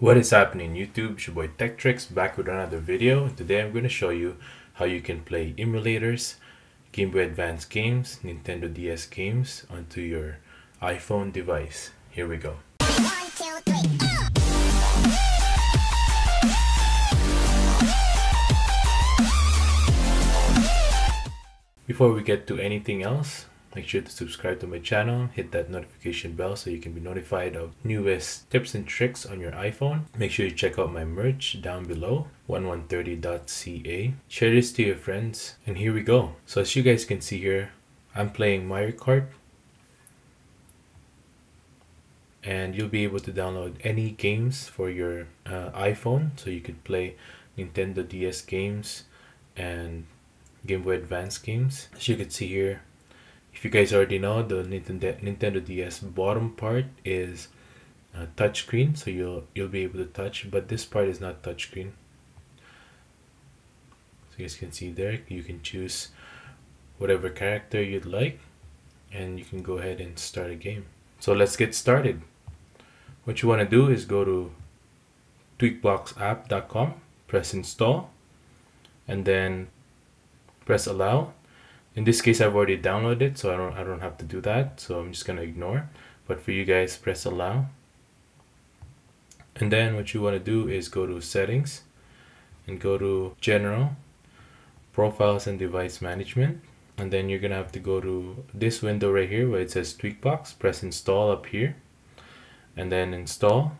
What is happening YouTube? It's your boy Tech TRX back with another video. Today I'm going to show you how you can play emulators, Game Boy Advance games, Nintendo DS games onto your iPhone device. Here we go. Before we get to anything else, Make sure to subscribe to my channel, hit that notification bell so you can be notified of newest tips and tricks on your iPhone. Make sure you check out my merch down below, 1130.ca. Share this to your friends, and here we go. So as you guys can see here, I'm playing Mario Kart. And you'll be able to download any games for your uh, iPhone. So you could play Nintendo DS games and Game Boy Advance games. As you can see here, if you guys already know the Nintendo, DS bottom part is a touchscreen so you'll you'll be able to touch but this part is not touchscreen. So you guys can see there you can choose whatever character you'd like and you can go ahead and start a game. So let's get started. What you want to do is go to tweakboxapp.com press install and then press allow in this case I've already downloaded it, so I don't I don't have to do that so I'm just gonna ignore. But for you guys press allow. And then what you want to do is go to settings and go to general profiles and device management. And then you're gonna have to go to this window right here where it says tweakbox press install up here and then install.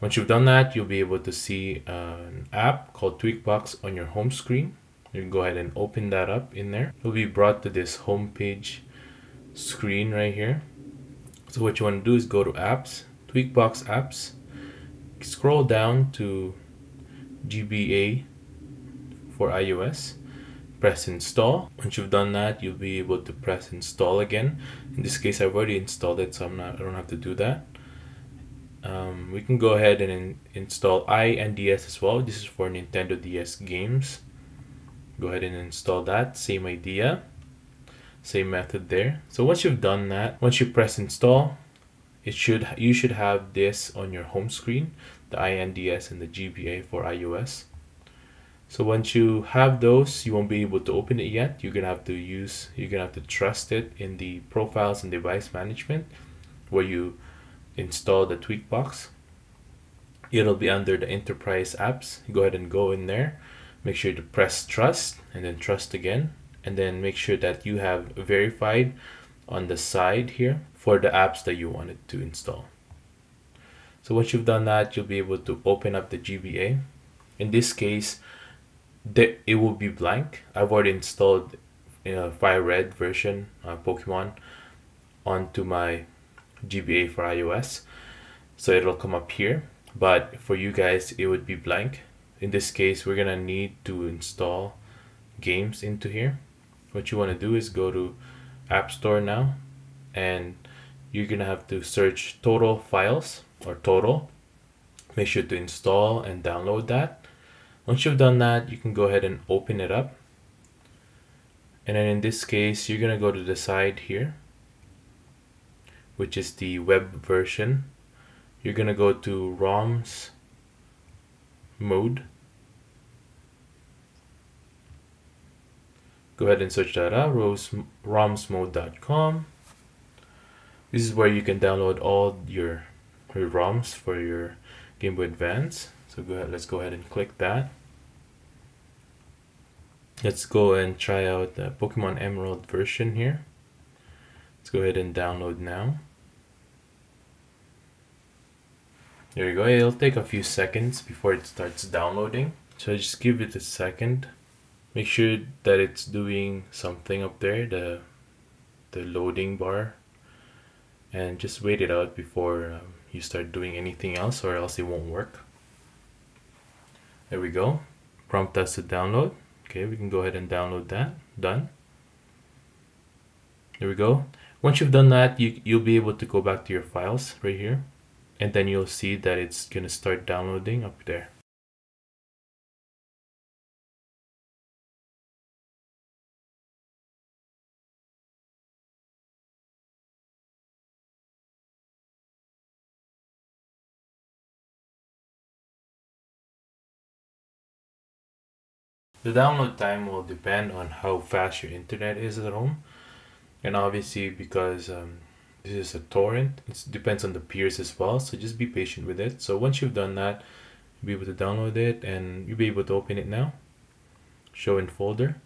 Once you've done that you'll be able to see an app called tweakbox on your home screen you can go ahead and open that up in there. You'll be brought to this home page screen right here. So what you want to do is go to apps tweakbox apps scroll down to GBA for iOS press install. Once you've done that you'll be able to press install again. In this case I've already installed it so I'm not I don't have to do that. Um, we can go ahead and in, install iNDS as well. This is for Nintendo DS games go ahead and install that. Same idea. Same method there. So once you've done that once you press install it should you should have this on your home screen the iNDS and the GBA for iOS so once you have those you won't be able to open it yet. You're gonna have to use you're gonna have to trust it in the profiles and device management where you install the tweak box it'll be under the enterprise apps. Go ahead and go in there make sure to press trust and then trust again. And then make sure that you have verified on the side here for the apps that you wanted to install. So once you've done that you'll be able to open up the GBA in this case it will be blank. I've already installed a Fire Red version uh, Pokemon onto my GBA for iOS. So it'll come up here. But for you guys it would be blank in this case we're gonna need to install games into here. What you want to do is go to app store now and you're gonna have to search total files or total. Make sure to install and download that. Once you've done that you can go ahead and open it up. And then in this case you're gonna go to the side here which is the web version. You're gonna go to ROMs mode go ahead and search that out romsmode.com this is where you can download all your, your ROMs for your Game Boy Advance. So go ahead let's go ahead and click that. Let's go and try out the Pokemon Emerald version here. Let's go ahead and download now. There you go it'll take a few seconds before it starts downloading. So just give it a second make sure that it's doing something up there the the loading bar and just wait it out before um, you start doing anything else or else it won't work. There we go. Prompt us to download. Okay we can go ahead and download that. Done. There we go. Once you've done that you, you'll be able to go back to your files right here and then you'll see that it's gonna start downloading up there The download time will depend on how fast your internet is at home. And obviously because um, this is a torrent, it depends on the peers as well. So just be patient with it. So once you've done that, you'll be able to download it and you'll be able to open it now. Show in folder.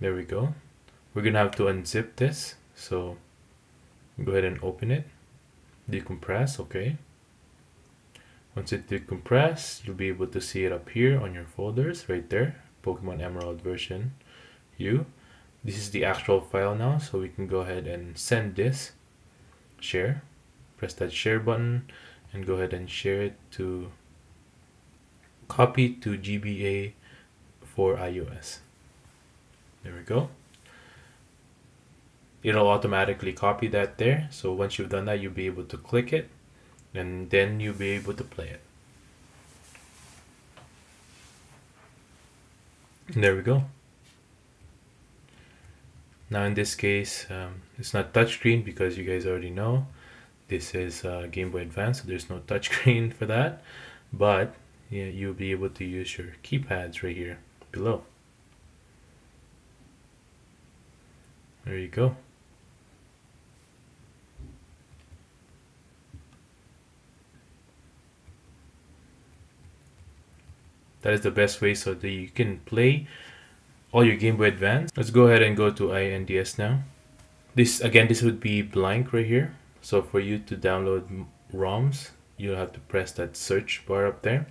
There we go. We're gonna have to unzip this. So go ahead and open it. Decompress, okay. Once it decompress, you'll be able to see it up here on your folders right there. Pokemon Emerald version U. This is the actual file now, so we can go ahead and send this. Share. Press that share button and go ahead and share it to copy to GBA for iOS. There we go. It'll automatically copy that there. So once you've done that, you'll be able to click it and then you'll be able to play it. And there we go. Now in this case, um, it's not touchscreen because you guys already know this is uh, Game Boy Advance, so there's no touchscreen for that. But yeah, you'll be able to use your keypads right here below. There you go. That is the best way so that you can play all your Game Boy Advance. Let's go ahead and go to iNDS now. This again, this would be blank right here. So for you to download ROMs, you'll have to press that search bar up there.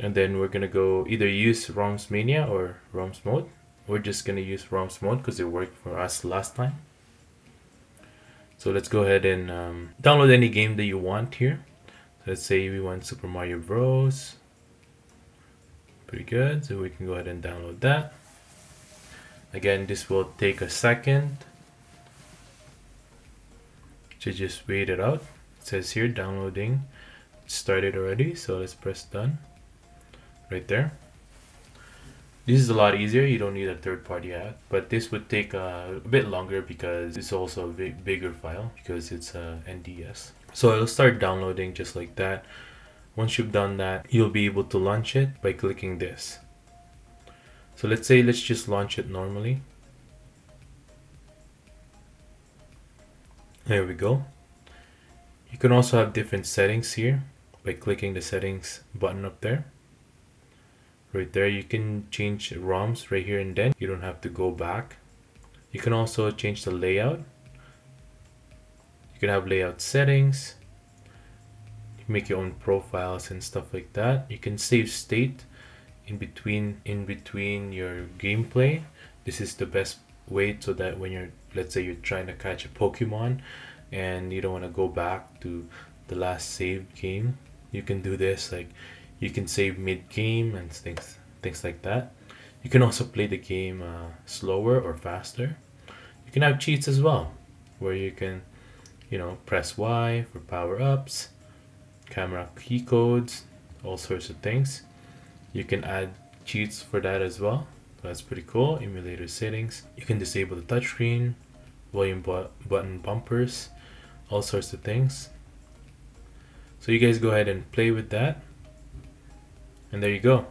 And then we're gonna go either use ROMs Mania or ROMs mode. We're just gonna use ROMs mode because it worked for us last time. So let's go ahead and um, download any game that you want here. So let's say we want Super Mario Bros pretty good so we can go ahead and download that. Again this will take a second to just wait it out. It says here downloading started already so let's press done. Right there. This is a lot easier you don't need a third-party app but this would take a, a bit longer because it's also a big, bigger file because it's uh, a NDS so it'll start downloading just like that once you've done that, you'll be able to launch it by clicking this. So let's say let's just launch it normally. There we go. You can also have different settings here by clicking the settings button up there. Right there, you can change ROMs right here and then. You don't have to go back. You can also change the layout. You can have layout settings make your own profiles and stuff like that. You can save state in between in between your gameplay. This is the best way so that when you're let's say you're trying to catch a pokemon and you don't want to go back to the last saved game you can do this like you can save mid-game and things things like that. You can also play the game uh, slower or faster. You can have cheats as well where you can you know press y for power-ups camera key codes, all sorts of things. You can add cheats for that as well. that's pretty cool. Emulator settings. You can disable the touchscreen, volume bu button bumpers, all sorts of things. So you guys go ahead and play with that. And there you go.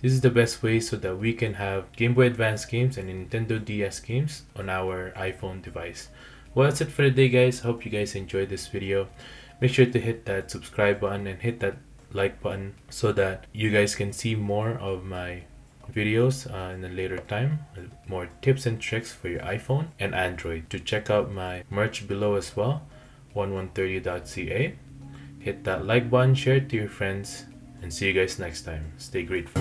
This is the best way so that we can have Game Boy Advance games and Nintendo DS games on our iPhone device. Well, that's it for today guys. Hope you guys enjoyed this video make sure to hit that subscribe button and hit that like button so that you guys can see more of my videos uh, in a later time. More tips and tricks for your iphone and android. To check out my merch below as well 1130.ca hit that like button share it to your friends and see you guys next time. Stay grateful